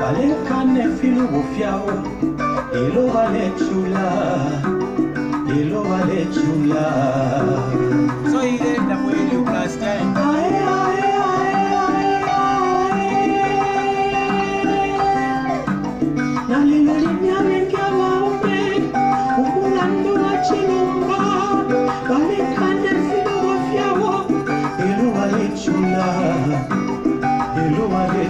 balekane filubu fyabo elo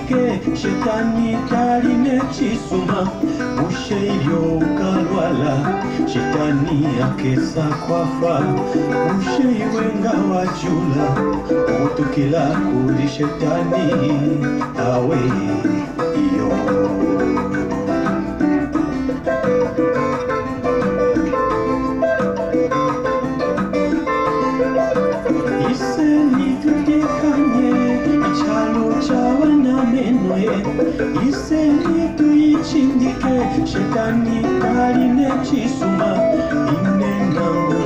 nituyicindike shetani taline kisuma ushe ilyo ukalwala shetani akesa kwafa ushe iwenga wajula utukila kuli shetani awe liseli tuyicindike shetani kali kaline cisuma inenanga